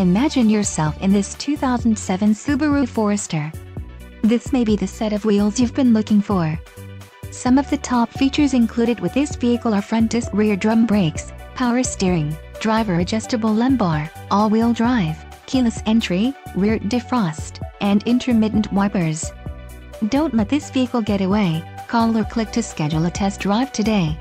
Imagine yourself in this 2007 Subaru Forester. This may be the set of wheels you've been looking for. Some of the top features included with this vehicle are front disc rear drum brakes, power steering, driver adjustable lumbar, all-wheel drive, keyless entry, rear defrost, and intermittent wipers. Don't let this vehicle get away, call or click to schedule a test drive today.